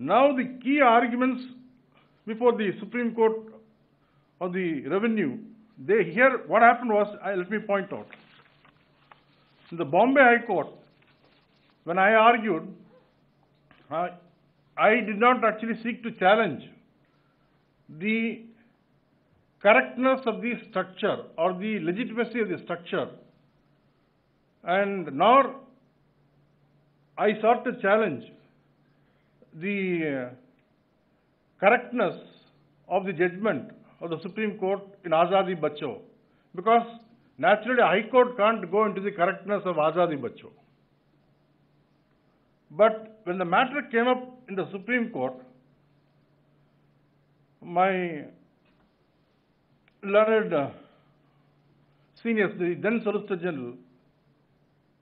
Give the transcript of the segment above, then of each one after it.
Now the key arguments before the Supreme Court of the Revenue, they here what happened was, I, let me point out. In the Bombay High Court, when I argued, I, I did not actually seek to challenge the correctness of the structure or the legitimacy of the structure, and nor I sought to challenge the uh, correctness of the judgment of the Supreme Court in Azadi Bachao, because naturally High Court can't go into the correctness of Azadi Bachao. But when the matter came up in the Supreme Court, my learned uh, seniors, the then Solicitor General,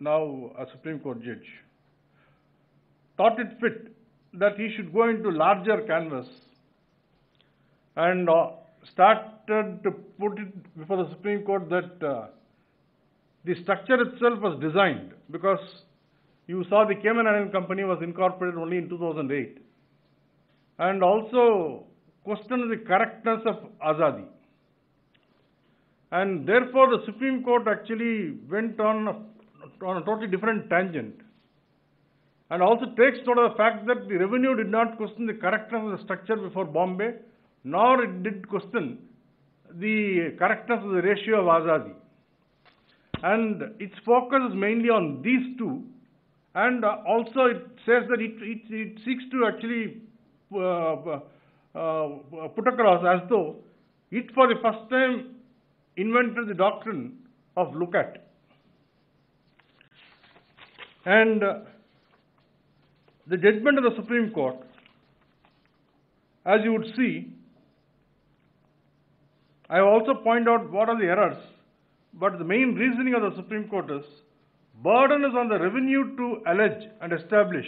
now a Supreme Court judge, thought it fit that he should go into larger canvas and uh, started to put it before the Supreme Court that uh, the structure itself was designed because you saw the Cayman Island Company was incorporated only in 2008 and also questioned the correctness of Azadi. And therefore, the Supreme Court actually went on a, on a totally different tangent and also takes note of the fact that the revenue did not question the correctness of the structure before Bombay, nor it did question the correctness of the ratio of Azadi. And its focus is mainly on these two, and uh, also it says that it, it, it seeks to actually uh, uh, put across as though it for the first time invented the doctrine of look at. And uh, the judgment of the Supreme Court, as you would see, I also point out what are the errors, but the main reasoning of the Supreme Court is burden is on the revenue to allege and establish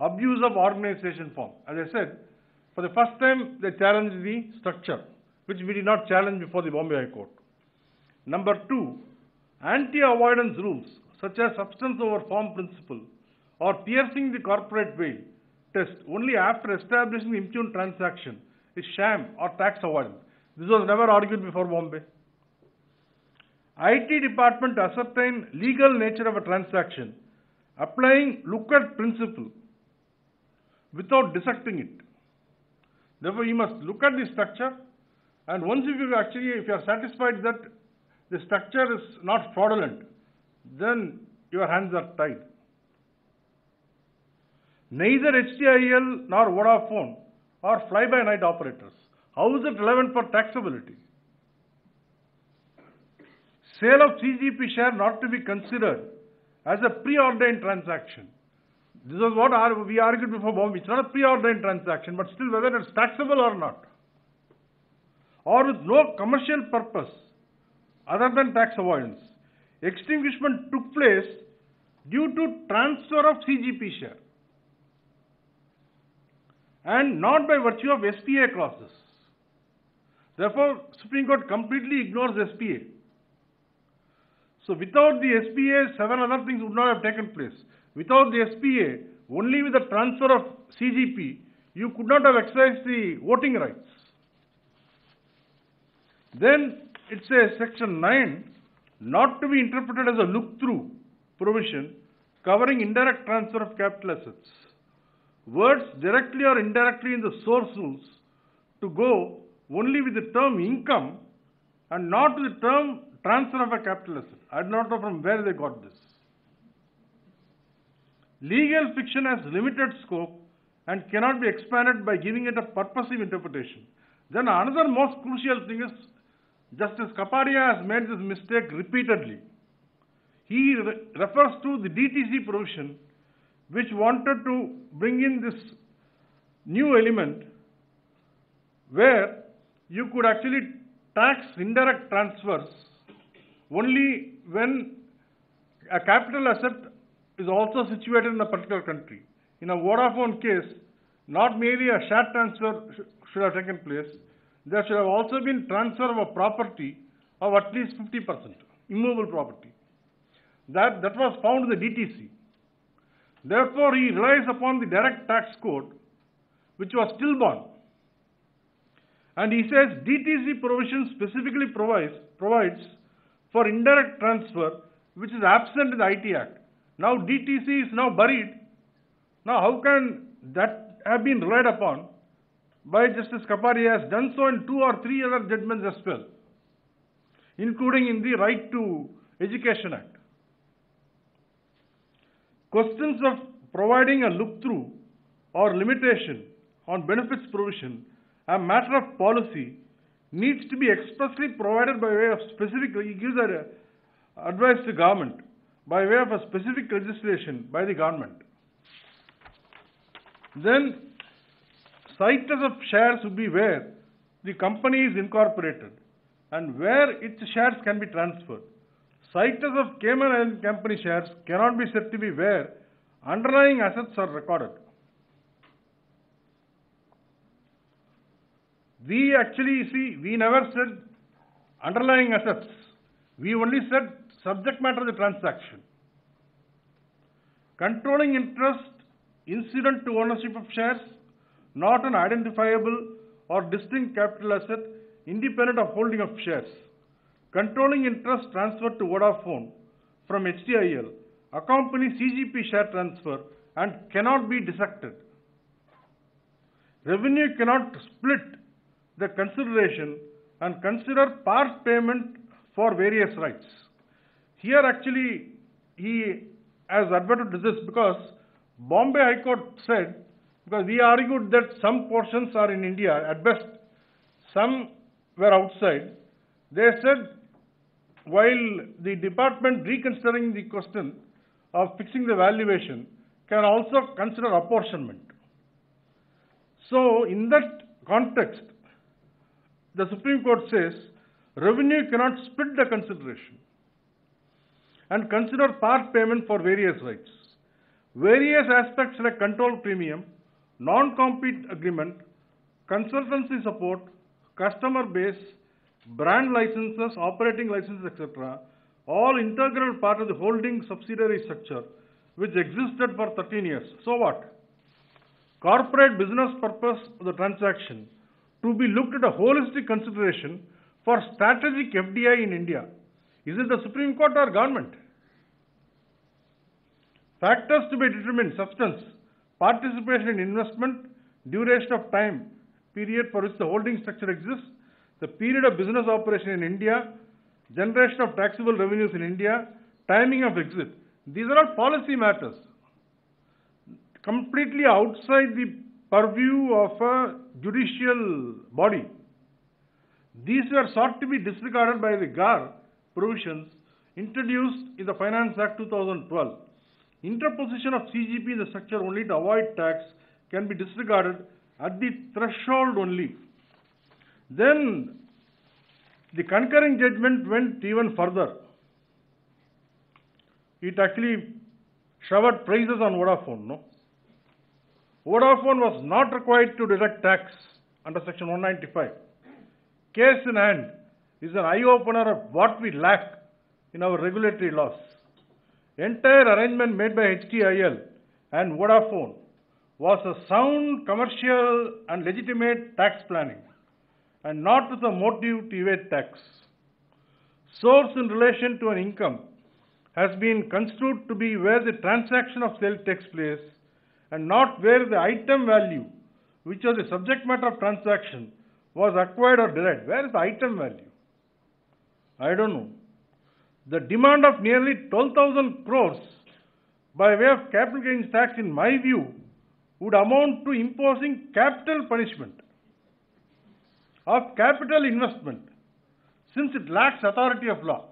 abuse of organization form. As I said, for the first time they challenged the structure, which we did not challenge before the Bombay High Court. Number two, anti-avoidance rules such as substance over form principle or piercing the corporate veil test only after establishing impugn transaction is sham or tax avoidance. This was never argued before Bombay. IT department ascertain legal nature of a transaction, applying look-at principle without dissecting it. Therefore, you must look at the structure, and once if you actually, if you are satisfied that the structure is not fraudulent, then your hands are tied. Neither HTIL nor Vodafone are fly-by-night operators. How is it relevant for taxability? Sale of CGP share not to be considered as a preordained transaction. This is what we argued before Bombay. It's not a preordained transaction, but still whether it's taxable or not. Or with no commercial purpose other than tax avoidance. Extinguishment took place due to transfer of CGP share and not by virtue of SPA clauses. Therefore, Supreme Court completely ignores SPA. So without the SPA, seven other things would not have taken place. Without the SPA, only with the transfer of CGP, you could not have exercised the voting rights. Then it says section 9 not to be interpreted as a look-through provision covering indirect transfer of capital assets. Words directly or indirectly in the source rules to go only with the term income and not with the term transfer of a capital asset. I do not know from where they got this. Legal fiction has limited scope and cannot be expanded by giving it a purposive interpretation. Then another most crucial thing is Justice Kapadia has made this mistake repeatedly. He re refers to the DTC provision which wanted to bring in this new element where you could actually tax indirect transfers only when a capital asset is also situated in a particular country. In a Vodafone case, not merely a share transfer sh should have taken place, there should have also been transfer of a property of at least 50%, immovable property. That, that was found in the DTC. Therefore, he relies upon the direct tax code which was stillborn. And he says DTC provision specifically provides, provides for indirect transfer, which is absent in the IT Act. Now DTC is now buried. Now how can that have been relied upon by Justice Kapadia has done so in two or three other judgments as well, including in the Right to Education Act. Questions of providing a look-through or limitation on benefits provision, a matter of policy, needs to be expressly provided by way of specific, he gives a uh, advice to government by way of a specific legislation by the government. Then situs of shares would be where the company is incorporated and where its shares can be transferred. Situs of Cayman Island company shares cannot be said to be where underlying assets are recorded. We actually see, we never said underlying assets. We only said subject matter of the transaction. Controlling interest incident to ownership of shares, not an identifiable or distinct capital asset independent of holding of shares. Controlling interest transferred to Vodafone from HTIL accompany CGP share transfer and cannot be dissected. Revenue cannot split the consideration and consider part payment for various rights. Here actually he has adverted this because Bombay High Court said, because we argued that some portions are in India at best, some were outside. They said while the department reconsidering the question of fixing the valuation can also consider apportionment. So in that context, the Supreme Court says revenue cannot split the consideration and consider part payment for various rights. Various aspects like control premium, non-compete agreement, consultancy support, customer base, brand licenses, operating licenses, etc., all integral part of the holding subsidiary structure which existed for 13 years. So what? Corporate business purpose of the transaction to be looked at a holistic consideration for strategic FDI in India. Is it the Supreme Court or government? Factors to be determined, substance, participation in investment, duration of time, period for which the holding structure exists, the period of business operation in India, generation of taxable revenues in India, timing of exit. These are all policy matters. Completely outside the purview of a judicial body. These were sought to be disregarded by the GAAR provisions introduced in the Finance Act 2012. Interposition of CGP in the structure only to avoid tax can be disregarded at the threshold only. Then the concurring judgment went even further. It actually showered praises on Vodafone, no? Vodafone was not required to deduct tax under section 195. Case in hand is an eye-opener of what we lack in our regulatory laws. Entire arrangement made by HTIL and Vodafone was a sound commercial and legitimate tax planning and not with a motive to evade tax. Source in relation to an income has been construed to be where the transaction of sale takes place and not where the item value, which was the subject matter of transaction, was acquired or derived. Where is the item value? I don't know. The demand of nearly 12,000 crores by way of capital gains tax, in my view, would amount to imposing capital punishment of capital investment since it lacks authority of law.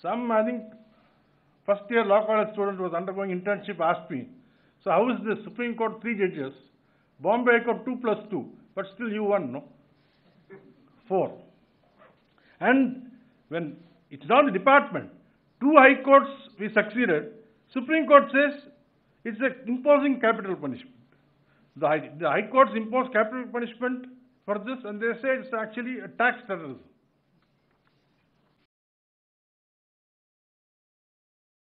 Some, I think, first year law college student was undergoing internship asked me, so how is the Supreme Court three judges, Bombay Court two plus two, but still you won, no? Four. And when it's not the department, two high courts we succeeded, Supreme Court says it's a imposing capital punishment. The high, the high courts impose capital punishment for this and they say it's actually a tax terrorism.